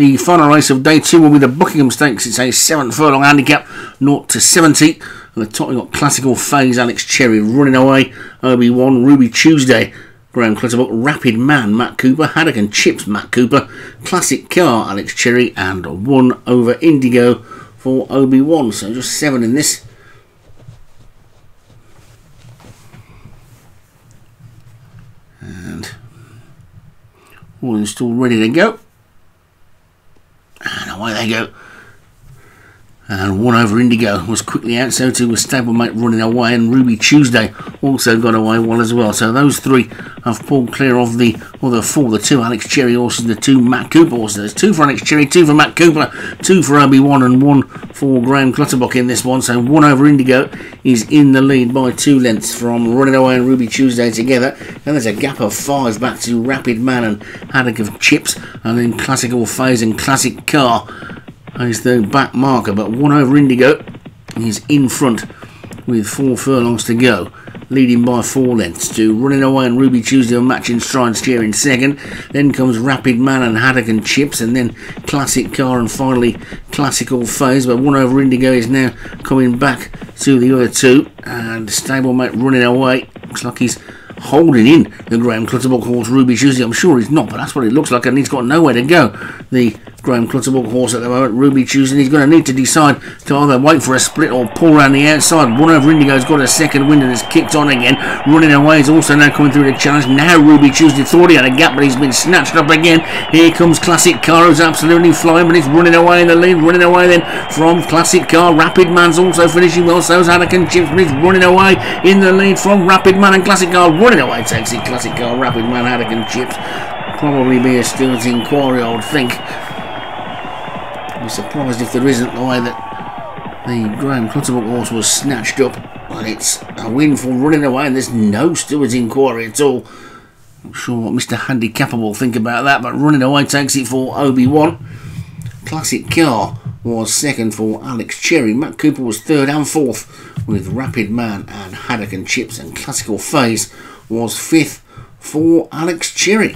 The final race of day two will be the Buckingham Stakes. It's a seven furlong handicap, 0 to 70. At the top, we've got Classical Phase, Alex Cherry running away. Obi Wan, Ruby Tuesday, Graham Clutterbuck, Rapid Man, Matt Cooper, Haddock and Chips, Matt Cooper, Classic Car, Alex Cherry, and one over Indigo for Obi Wan. So just seven in this. And all installed, ready to go. Away they go. And one over Indigo was quickly out, so too was Stablemate running away, and Ruby Tuesday also got away well as well. So those three have pulled clear of the other four the two Alex Cherry horses, the two Matt Cooper horses. There's two for Alex Cherry, two for Matt Cooper, two for Obi Wan, and one for Graham Clutterbuck in this one. So one over Indigo is in the lead by two lengths from Running Away and Ruby Tuesday together. And there's a gap of five back to Rapid Man and Haddock and Chips, and then Classical Phase and Classic Car is the back marker, but one over Indigo is in front with four furlongs to go, leading by four lengths to Running Away and Ruby Tuesday on Matching Strides here in second. Then comes Rapid Man and Haddock and Chips, and then Classic Car, and finally Classical Phase. But one over Indigo is now coming back to the other two, and Stablemate running away. Looks like he's holding in the Graham Clutterbuck horse Ruby Tuesday. I'm sure he's not, but that's what it looks like, and he's got nowhere to go. The Graham Clutterbuck horse at the moment, Ruby Tuesday. He's going to need to decide to either wait for a split or pull around the outside. One over Indigo's got a second wind and has kicked on again. Running away is also now coming through the challenge. Now Ruby Tuesday thought he had a gap, but he's been snatched up again. Here comes Classic Car, who's absolutely flying, but he's running away in the lead. Running away then from Classic Car. Rapid Man's also finishing well. So's Haddock and Chips, but he's running away in the lead from Rapid Man and Classic Car. Running away takes it. Classic Car, Rapid Man, Haddock and Chips. Probably be a stewards inquiry, I would think. I'd be surprised if there isn't the way that the Graham Clutterbuck horse was snatched up. But it's a win for running away, and there's no stewards inquiry at all. I'm not sure what Mr. Handicapper will think about that, but running away takes it for Obi Wan. Classic Car was second for Alex Cherry. Matt Cooper was third and fourth with Rapid Man and Haddock and Chips, and Classical Phase was fifth for Alex Cherry.